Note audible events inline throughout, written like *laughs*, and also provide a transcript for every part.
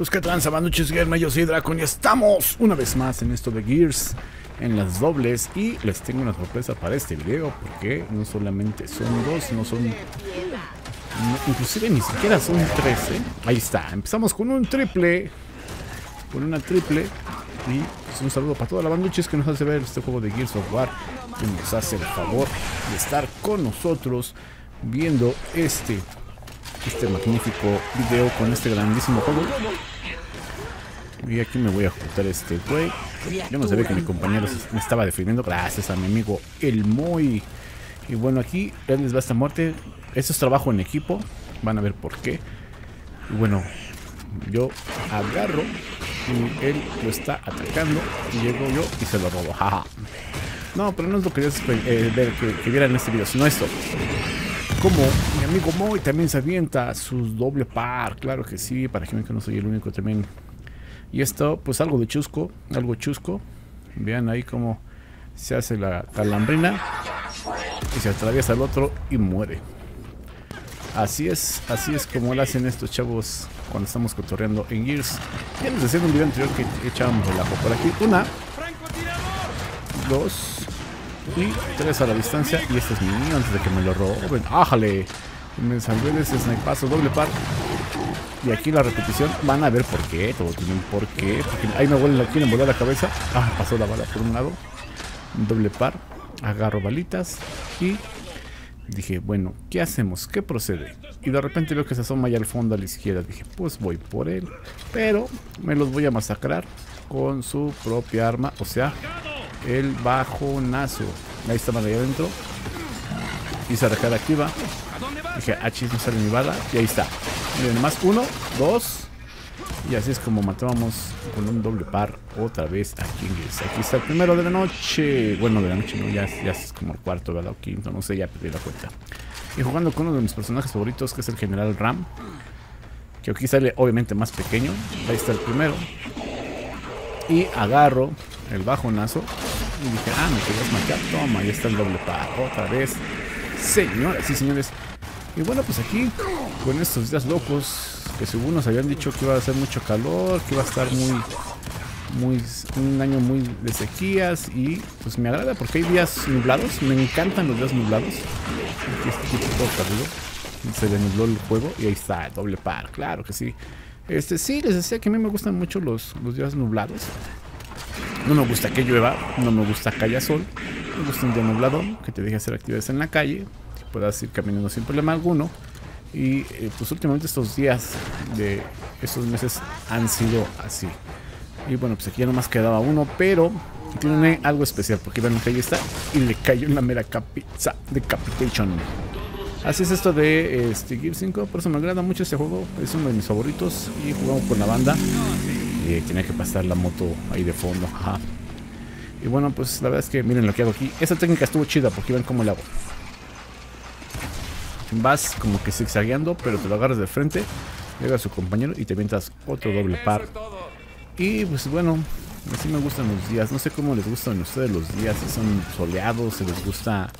Pues qué tranza, banduches Gamer, yo soy Dracon y estamos una vez más en esto de Gears en las dobles y les tengo una sorpresa para este video porque no solamente son dos, no son... inclusive ni siquiera son tres. Ahí está, empezamos con un triple, con una triple y pues, un saludo para toda la banduches que nos hace ver este juego de Gears of War que nos hace el favor de estar con nosotros viendo este este magnífico video con este grandísimo juego. Y aquí me voy a ocultar este güey. Yo no sabía que mi compañero me estaba defendiendo gracias a mi amigo El Moy. Y bueno, aquí él les va esta muerte. Esto es trabajo en equipo. Van a ver por qué. Y bueno, yo agarro y él lo está atacando. Y llego yo y se lo robo. *laughs* No, pero no es lo que yo eh, que, que vieran en este video, sino esto como mi amigo Moy también se avienta sus doble par, claro que sí, para que no soy el único también. Y esto, pues algo de chusco, algo chusco. Vean ahí cómo se hace la calambrina y se atraviesa el otro y muere. Así es, así es como lo hacen estos chavos cuando estamos cotorreando en Gears. Ya les decía en un video anterior que echábamos relajo por aquí. Una, dos, y tres a la distancia. Y este es mío antes de que me lo roben. ¡Ájale! Me de ese snipazo doble par. Y aquí la repetición. Van a ver por qué. Todo tienen por qué. Ahí me vuelven, quieren volar la cabeza. Ah, pasó la bala por un lado. Doble par. Agarro balitas. Y dije, bueno, ¿qué hacemos? ¿Qué procede? Y de repente veo que se asoma ya al fondo a la izquierda. Dije, pues voy por él. Pero me los voy a masacrar con su propia arma. O sea, el bajonazo. Ahí estaba ahí adentro. Hice recarga activa. Dije, ah, no sale mi bala. Y ahí está. Miren, más uno, dos. Y así es como matábamos con un doble par otra vez aquí en Aquí está el primero de la noche. Bueno, de la noche, no, ya, ya es como el cuarto, ¿verdad? O quinto, no sé, ya perdí la cuenta. Y jugando con uno de mis personajes favoritos, que es el General Ram. Que aquí sale obviamente más pequeño. Ahí está el primero. Y agarro el bajonazo. Y dije, ah, me querías matar. Toma, ahí está el doble par. Otra vez. Señoras y señores. Y bueno, pues aquí, con estos días locos, que según nos habían dicho que iba a hacer mucho calor, que iba a estar muy, muy, un año muy de sequías. Y pues me agrada porque hay días nublados. Me encantan los días nublados. Aquí este tipo todo perdido. Se le nubló el juego y ahí está, el doble par, claro que sí. Este, sí, les decía que a mí me gustan mucho los, los días nublados. No me gusta que llueva, no me gusta que haya sol. Me gusta un día nublado, que te deje hacer actividades en la calle, que puedas ir caminando sin problema alguno. Y eh, pues últimamente estos días de estos meses han sido así. Y bueno, pues aquí ya nomás quedaba uno, pero tiene algo especial, porque ven que ahí está y le cayó una mera capiza decapitation. Así es esto de este, Gear 5, por eso me agrada mucho este juego, es uno de mis favoritos y jugamos con la banda tenía que pasar la moto ahí de fondo. Y bueno, pues la verdad es que miren lo que hago aquí. Esa técnica estuvo chida porque ven cómo le hago. Vas como que zigzagueando, pero te lo agarras de frente. Llega a su compañero y te avientas otro doble par. Y pues bueno, así me gustan los días. No sé cómo les gustan a ustedes los días. Si son soleados, si les gusta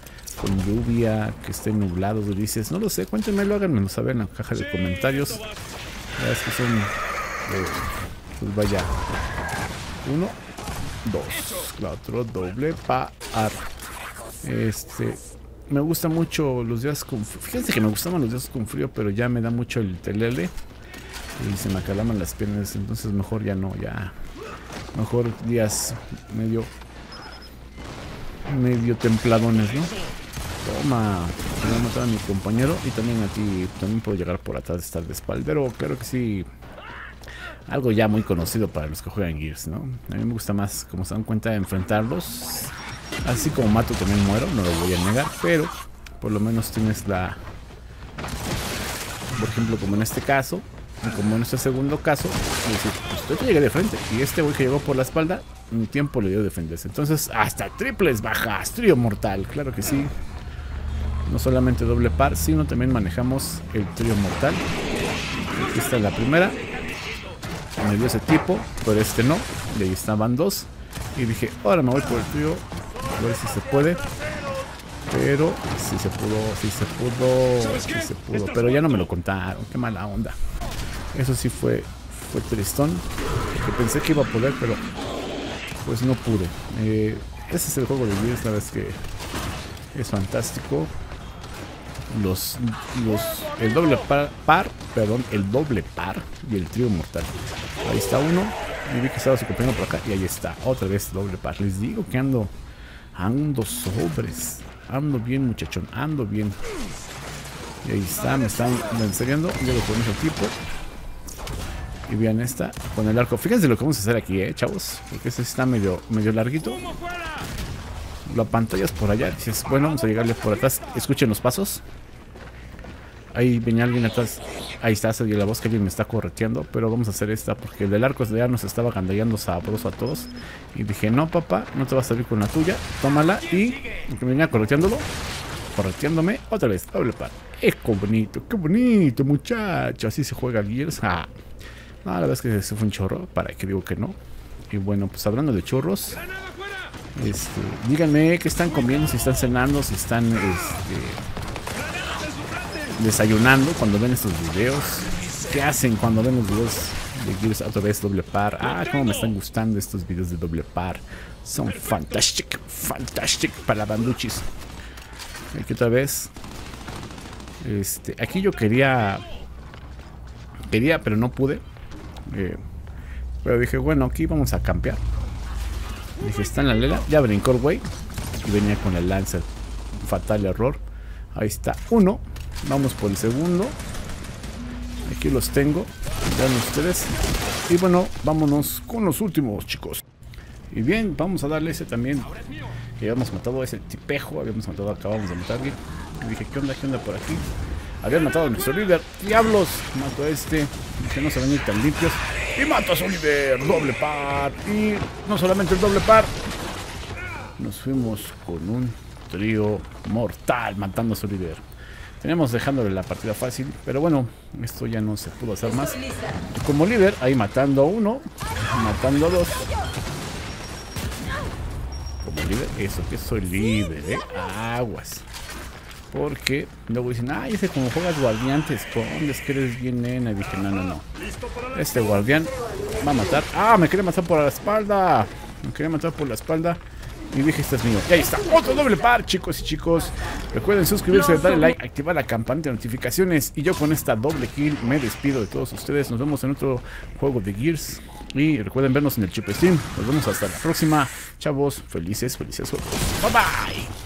con lluvia, que estén nublados, grises. No lo sé, cuéntenmelo, háganmelo saber en la caja de comentarios. La verdad es que son... Eh, pues vaya. Uno, dos. Cuatro, doble par. Este. Me gusta mucho los días con Fíjense que me gustaban los días con frío, pero ya me da mucho el telele. Y se me acalaman las piernas. Entonces mejor ya no, ya. Mejor días medio. Medio templadones, ¿no? Toma. Voy a matar a mi compañero. Y también a ti. También puedo llegar por atrás de estar de espaldero. Claro que sí algo ya muy conocido para los que juegan Gears, ¿no? A mí me gusta más, como se dan cuenta, enfrentarlos. Así como mato también muero, no lo voy a negar, pero por lo menos tienes la... Por ejemplo, como en este caso, como en este segundo caso, decir, pues yo llegué de frente. Y este güey que llegó por la espalda, un tiempo le dio defenderse. Entonces, hasta triples bajas, trío mortal, claro que sí. No solamente doble par, sino también manejamos el trío mortal. Aquí está la primera me dio ese tipo, pero este no. Y ahí estaban dos. Y dije, ahora me voy por el trío. A ver si se puede. Pero si se pudo, si se pudo, si se pudo. Pero ya no me lo contaron. Qué mala onda. Eso sí fue fue tristón. Porque pensé que iba a poder, pero pues no pude. Eh, ese es el juego de Gears, la es que es fantástico. Los, los, el doble par, par, perdón, el doble par y el trío mortal. Ahí está uno. Y vi que estaba su compañero por acá y ahí está. Otra vez doble par. Les digo que ando, ando sobres. Ando bien, muchachón, ando bien. Y ahí está, me están enseñando. Ya lo con ese tipo. Y vean esta con el arco. Fíjense lo que vamos a hacer aquí, eh, chavos. Porque este está medio, medio larguito. La pantalla es por allá. Dices, bueno, vamos a llegarle por atrás. Escuchen los pasos. Ahí venía alguien atrás. Ahí está, se dio la voz que alguien me está correteando. Pero vamos a hacer esta porque el del arco ya nos estaba gandallando sabroso a todos. Y dije, no, papá, no te vas a salir con la tuya. Tómala. Y me venía correteándolo. Correteándome. Otra vez, doble par. Es bonito, qué bonito, muchacho. Así se juega Gears. Ah. La verdad es que se fue un chorro. Para que digo que no. Y bueno, pues hablando de churros. Este, díganme qué están comiendo, si están cenando, si están este, desayunando cuando ven estos videos. ¿Qué hacen cuando ven los videos de Gears otra vez doble par? Ah, cómo me están gustando estos videos de doble par. Son fantastic, fantastic para banduchis. Aquí otra vez. Este, aquí yo quería quería, pero no pude. Eh, pero dije, bueno, aquí vamos a campear. Dije, está en la lela. Ya brincó el güey. Y venía con el Lancer. Fatal error. Ahí está uno. Vamos por el segundo. Aquí los tengo. Vean ustedes. Y bueno, vámonos con los últimos, chicos. Y bien, vamos a darle ese también. Que habíamos matado a ese tipejo. Habíamos matado, acabamos de matar alguien. Y dije, ¿qué onda? ¿Qué onda por aquí? Habían matado a nuestro líder. ¡Diablos! Mato a este. Que no se ven tan limpios. Y mato a su. Doble par. Y no solamente el doble par. Nos fuimos con un trío mortal matando a su. Tenemos dejándole la partida fácil. Pero bueno, esto ya no se pudo hacer más. como líder, ahí matando a uno. Matando a dos. Como líder, eso que soy líder, ¿eh? Aguas. Porque luego dicen, ay, ese como juegas guardián te escondes, que eres bien nena. Y dije, no, no, no. Este guardián va a matar. Ah, me quería matar por la espalda. Me quería matar por la espalda. Y dije, este es mío. Y ahí está, otro doble par, chicos y chicos. Recuerden suscribirse, darle like, activar la campanita de notificaciones. Y yo con esta doble kill me despido de todos ustedes. Nos vemos en otro juego de Gears. Y recuerden vernos en el Chip Steam. Nos vemos hasta la próxima. Chavos, felices, felices juegos. Bye bye.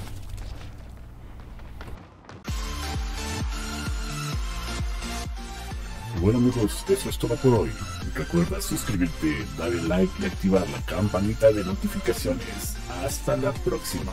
Bueno amigos, eso es todo por hoy. Recuerda suscribirte, darle like y activar la campanita de notificaciones. Hasta la próxima.